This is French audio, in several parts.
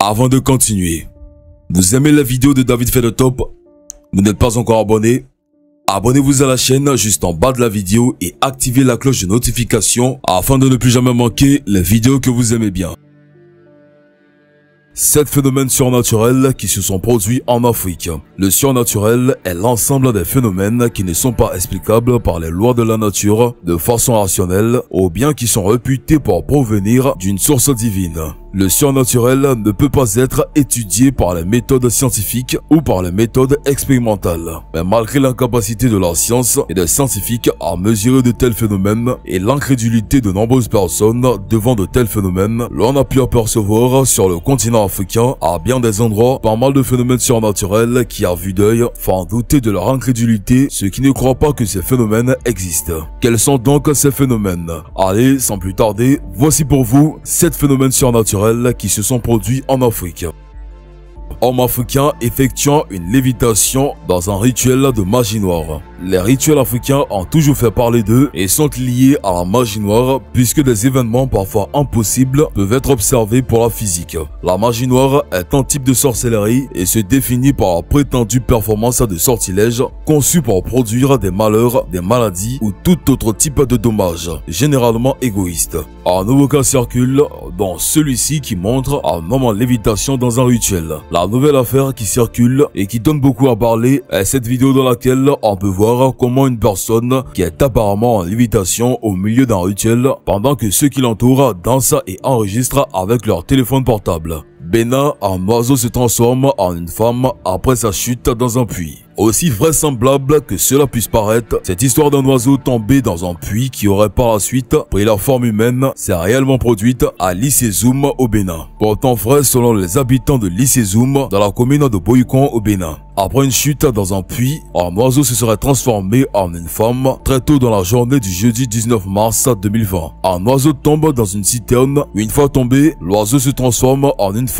Avant de continuer, vous aimez la vidéo de David fait Vous n'êtes pas encore abonné? Abonnez-vous à la chaîne juste en bas de la vidéo et activez la cloche de notification afin de ne plus jamais manquer les vidéos que vous aimez bien. Sept phénomènes surnaturels qui se sont produits en Afrique. Le surnaturel est l'ensemble des phénomènes qui ne sont pas explicables par les lois de la nature de façon rationnelle ou bien qui sont réputés pour provenir d'une source divine. Le surnaturel ne peut pas être étudié par les méthodes scientifiques ou par les méthodes expérimentales. Mais malgré l'incapacité de la science et des scientifiques à mesurer de tels phénomènes et l'incrédulité de nombreuses personnes devant de tels phénomènes, l'on a pu apercevoir sur le continent africain à bien des endroits pas mal de phénomènes surnaturels qui à vue d'œil font douter de leur incrédulité ceux qui ne croient pas que ces phénomènes existent. Quels sont donc ces phénomènes? Allez, sans plus tarder, voici pour vous 7 phénomènes surnaturels qui se sont produits en Afrique homme africain effectuant une lévitation dans un rituel de magie noire. Les rituels africains ont toujours fait parler d'eux et sont liés à la magie noire puisque des événements parfois impossibles peuvent être observés pour la physique. La magie noire est un type de sorcellerie et se définit par la prétendue performance de sortilèges conçus pour produire des malheurs, des maladies ou tout autre type de dommages, généralement égoïstes. Un nouveau cas circule, dont celui-ci qui montre un homme en lévitation dans un rituel. La nouvelle affaire qui circule et qui donne beaucoup à parler est cette vidéo dans laquelle on peut voir comment une personne qui est apparemment en lévitation au milieu d'un rituel pendant que ceux qui l'entourent dansent et enregistrent avec leur téléphone portable. Bénin, un oiseau se transforme en une femme après sa chute dans un puits. Aussi vraisemblable que cela puisse paraître, cette histoire d'un oiseau tombé dans un puits qui aurait par la suite pris la forme humaine s'est réellement produite à Lissézoum au Bénin. Pourtant vrai selon les habitants de Lissézoum dans la commune de Boycon au Bénin. Après une chute dans un puits, un oiseau se serait transformé en une femme très tôt dans la journée du jeudi 19 mars 2020. Un oiseau tombe dans une citerne. Une fois tombé, l'oiseau se transforme en une femme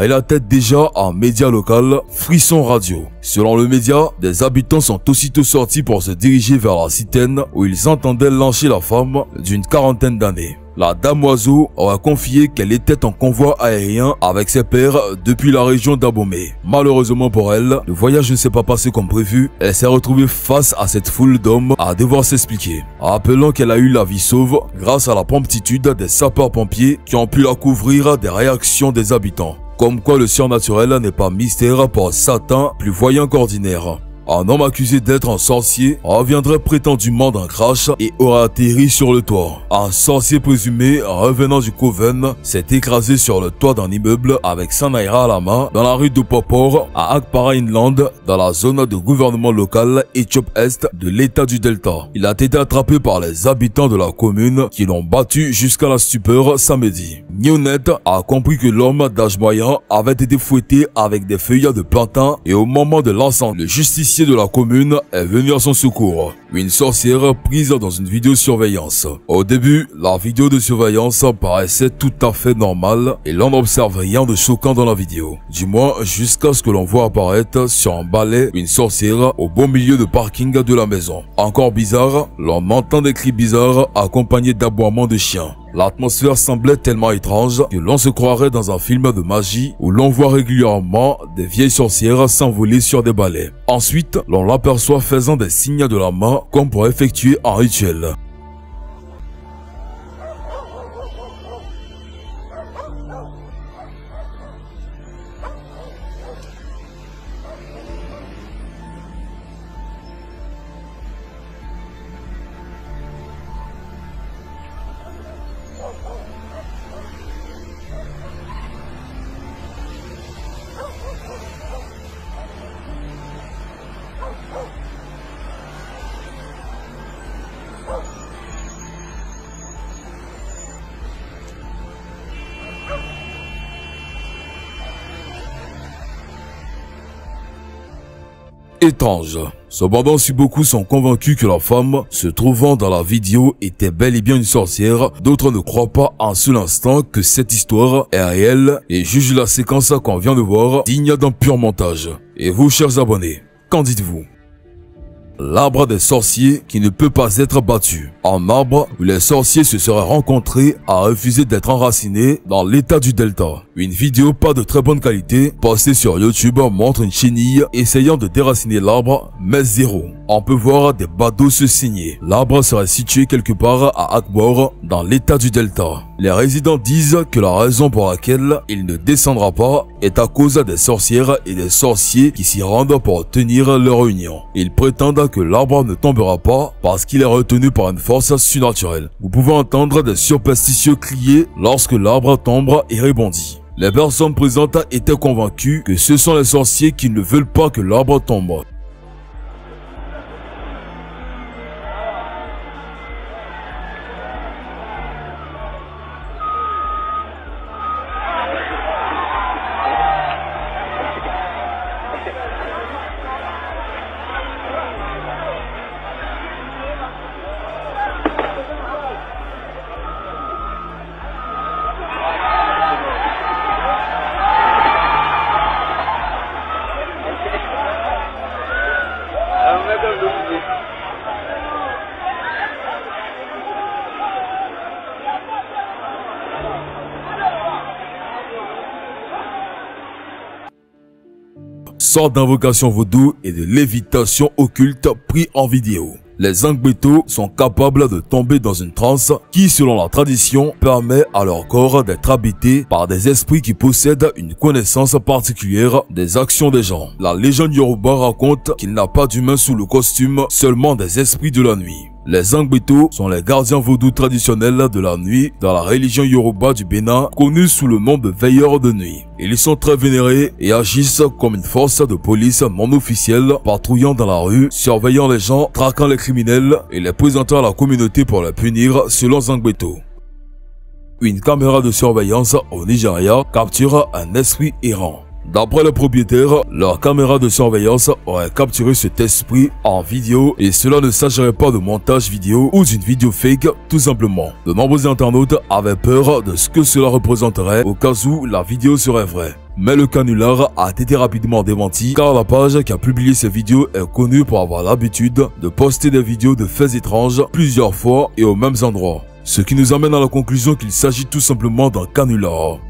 et la tête déjà en média local Frisson Radio. Selon le média, des habitants sont aussitôt sortis pour se diriger vers la citerne où ils entendaient lâcher la femme d'une quarantaine d'années. La dame oiseau aura confié qu'elle était en convoi aérien avec ses pères depuis la région d'Abomey. Malheureusement pour elle, le voyage ne s'est pas passé comme prévu. Elle s'est retrouvée face à cette foule d'hommes à devoir s'expliquer. Rappelant qu'elle a eu la vie sauve grâce à la promptitude des sapeurs-pompiers qui ont pu la couvrir des réactions des habitants. Comme quoi le surnaturel n'est pas mystère pour Satan plus voyant qu'ordinaire. Un homme accusé d'être un sorcier reviendrait prétendument d'un crash et aurait atterri sur le toit. Un sorcier présumé revenant du Coven s'est écrasé sur le toit d'un immeuble avec Sanaira à la main dans la rue de Popor à Akpara Inland dans la zone de gouvernement local Éthiopie Est de l'état du Delta. Il a été attrapé par les habitants de la commune qui l'ont battu jusqu'à la stupeur samedi. Newnet a compris que l'homme d'âge moyen avait été fouetté avec des feuilles de plantain et au moment de l'ensemble, le justicier de la commune est venu à son secours. Une sorcière prise dans une vidéosurveillance. Au début, la vidéo de surveillance paraissait tout à fait normale et l'on n'observe rien de choquant dans la vidéo. Du moins, jusqu'à ce que l'on voit apparaître sur un balai une sorcière au beau milieu de parking de la maison. Encore bizarre, l'on entend des cris bizarres accompagnés d'aboiements de chiens. L'atmosphère semblait tellement étrange que l'on se croirait dans un film de magie où l'on voit régulièrement des vieilles sorcières s'envoler sur des balais. Ensuite, l'on l'aperçoit faisant des signes de la main comme pour effectuer un rituel. Étrange. Cependant, si beaucoup sont convaincus que la femme se trouvant dans la vidéo était bel et bien une sorcière, d'autres ne croient pas un seul instant que cette histoire est réelle et jugent la séquence qu'on vient de voir digne d'un pur montage. Et vous, chers abonnés, qu'en dites-vous? L'arbre des sorciers qui ne peut pas être battu. Un arbre où les sorciers se seraient rencontrés a refusé d'être enraciné dans l'état du delta. Une vidéo pas de très bonne qualité postée sur YouTube montre une chenille essayant de déraciner l'arbre mais zéro. On peut voir des badauds se signer. L'arbre serait situé quelque part à Akbor dans l'état du delta. Les résidents disent que la raison pour laquelle il ne descendra pas est à cause des sorcières et des sorciers qui s'y rendent pour obtenir leur union. Ils prétendent que l'arbre ne tombera pas parce qu'il est retenu par une force surnaturelle. Vous pouvez entendre des superstitieux crier lorsque l'arbre tombe et rebondit. Les personnes présentes étaient convaincues que ce sont les sorciers qui ne veulent pas que l'arbre tombe. Sorte d'invocation vaudou et de lévitation occulte pris en vidéo. Les Angbeto sont capables de tomber dans une transe qui, selon la tradition, permet à leur corps d'être habité par des esprits qui possèdent une connaissance particulière des actions des gens. La légende Yoruba raconte qu'il n'a pas d'humain sous le costume, seulement des esprits de la nuit. Les Angbeto sont les gardiens vaudous traditionnels de la nuit dans la religion Yoruba du Bénin, connue sous le nom de veilleurs de nuit. Ils sont très vénérés et agissent comme une force de police non officielle, patrouillant dans la rue, surveillant les gens, traquant les criminels et les présentant à la communauté pour les punir selon Zangbeto. Une caméra de surveillance au Nigeria capture un esprit errant. D'après le propriétaire, leur caméra de surveillance aurait capturé cet esprit en vidéo et cela ne s'agirait pas de montage vidéo ou d'une vidéo fake tout simplement. De nombreux internautes avaient peur de ce que cela représenterait au cas où la vidéo serait vraie. Mais le canular a été rapidement démenti car la page qui a publié ces vidéos est connue pour avoir l'habitude de poster des vidéos de faits étranges plusieurs fois et aux mêmes endroits. Ce qui nous amène à la conclusion qu'il s'agit tout simplement d'un canular.